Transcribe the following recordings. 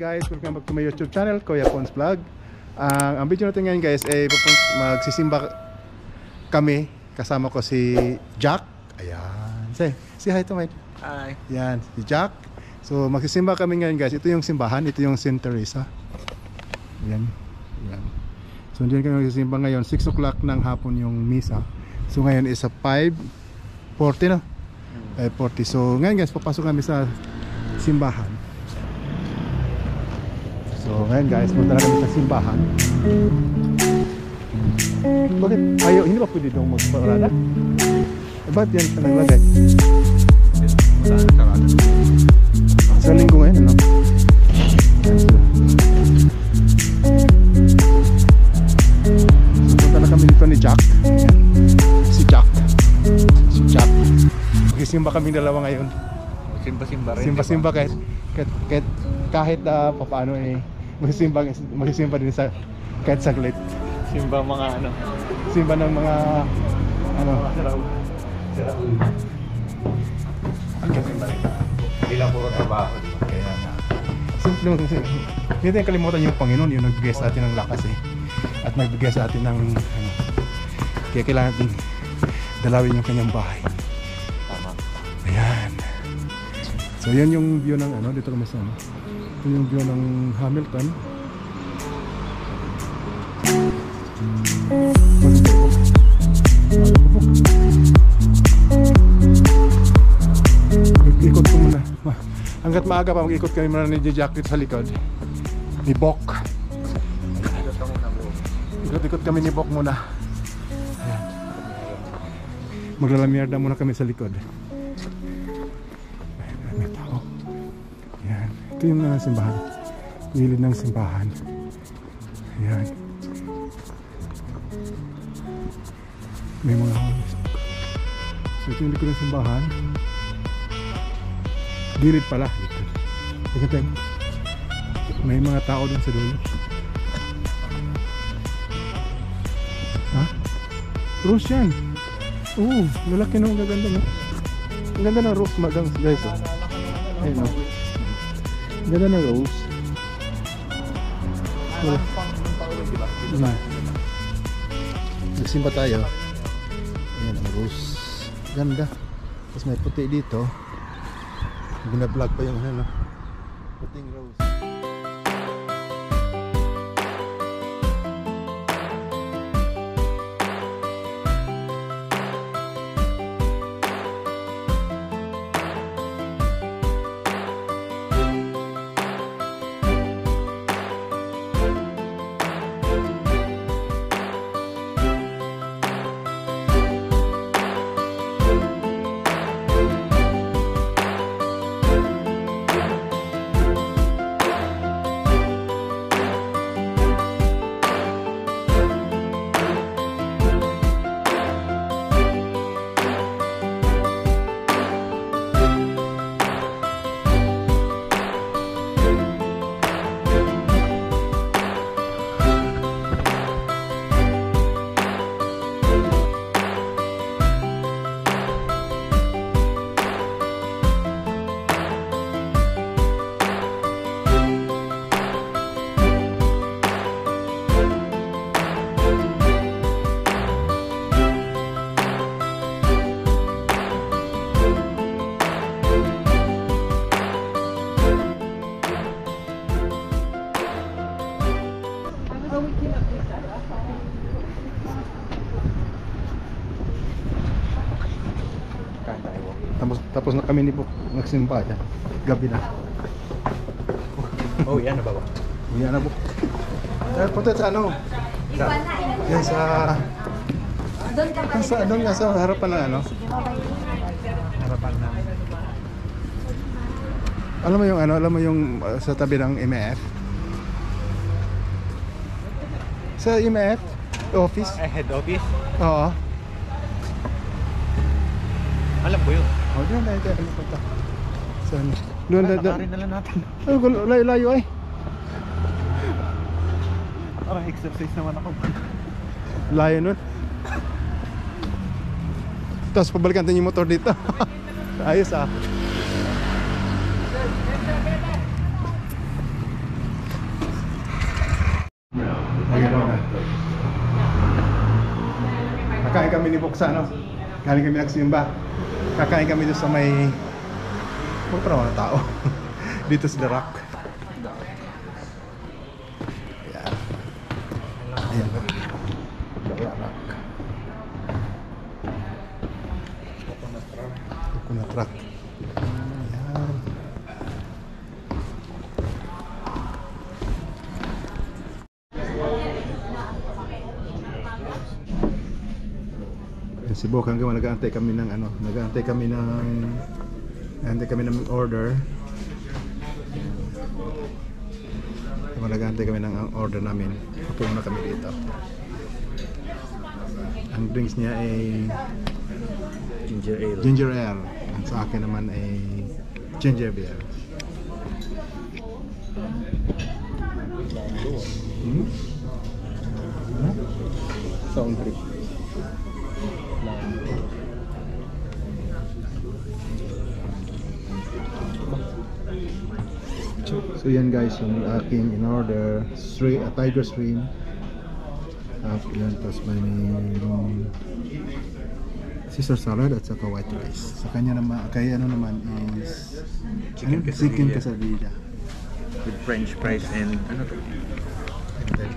guys, welcome back to my YouTube channel, Kuya Pons Vlog. Ang ang video natin ngayon guys ay pupun- magsisimba kami kasama ko si Jack. Ayan. Say, say hi to my. Hi. Yan, si Jack. So magsisimba kami ngayon guys. Ito yung simbahan, ito yung St. Teresa. Yan. Yan. So diyan kami magsisimba ngayon. 6 o'clock ng hapon yung misa. So ngayon is a 5.40 na. 5.40. So ngayon guys, papasok kami sa simbahan. So ngayon guys, punta na kami sa simbahan. Bakit? Ayaw, hindi ba pwede doon magparada? Eh, ba't yan ka naglagay? Sa linggo ngayon, ano? So, punta na kami dito ni Jack. Si Jack. Si Jack. Magsisimba kami dalawa ngayon. Simba-simba rin. Simba-simba kahit, kahit, kahit, kahit uh, paano eh. Magsisimba, magsisimba din sa kahit saglit. Simba mga ano. Simba ng mga ano. Siraw. Siraw. Ang simba rin. Hindi lang puro trabaho. Kaya nga. Simple lang. Hindi natin kalimutan yung Panginoon, yung nagbigay sa atin ng lakas eh. At nagbigay sa atin ng ano. Kaya kailangan natin dalawin yung kanyang bahay. So yan yung view ng ano, dito kami sa ano. Ito yung view ng Hamilton. Ikot ko muna. Hanggat maaga pa, mag-ikot kami muna ni Jacket sa likod. Ni Bok. Ikot-ikot kami ni Bok muna. Ayan. Maglalamierda muna kami sa likod. May tao. Ayan. Ito yung uh, simbahan. Gilid ng simbahan. Ayan. May mga. So ito yung likod ng simbahan. Gilid pala. Teka, teka. May mga tao dun sa dulo. Ha? Rose yan. Oo, lalaki na ang gaganda no. Ang ganda ng rose magang guys. Oh. Ayun oh. Ang ganda ng rose. Wala. Na. Nagsimba tayo. Ayan ang rose. Ganda. Tapos may puti dito. Binablog pa yung ano. Puting rose. Tapos, tapos na kami ni Bok nagsimba. Yan. Gabi na. Oh, yan na ba ba? Uwi na Bok. Eh, punta sa ano? Sa, yan sa... Yan sa, doon nga sa harapan ng ano? Harapan na. Alam mo yung ano, alam mo yung uh, sa tabi ng MF? Sa MF office? Eh, head office? Oo. Alam ko yun. Oh, diyan tayo tayo pumunta. Saan? Doon tayo. Nakarin na lang natin. Ay, layo, ay. Parang exercise naman ako. layo nun. Tapos pabalikan din yung motor dito. Ayos ah. Nakain kami ni Boksa, no? Galing kami nagsimba. Kakain kami doon sa may... Huwag pa naman tao. Dito sa The Rock. Ayan. Ayan. The Rock. Coconut. Bok hanggang nag-aantay kami ng ano, nag-aantay kami ng nag-aantay kami ng order. Habang nag-aantay kami ng order namin, upo muna kami dito. Ang drinks niya ay Ginger ale. ginger ale. Ang sa akin naman ay ginger beer. Hmm? Sound trip. So yan guys, yung aking in order, shrimp, uh, tiger shrimp. Tapos yan, tapos may Caesar salad at saka white rice. Sa kanya naman, kay ano naman is Chicken ano? quesadilla. Chicken quesadilla. With french fries and ano to? And then,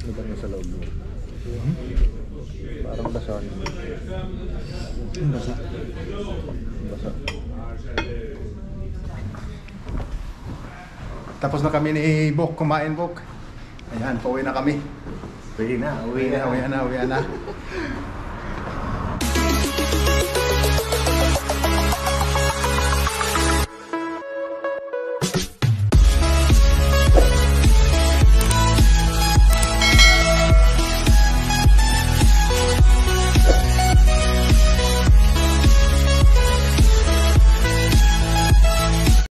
Ano ba nasa loob mo? Mhm. Parang basan. Ano ba sa? Basa. Tapos na kami ni Bok, kumain Bok. Ayan, pauwi na kami. Uwi na, Uwi na, uwi na, uwi na.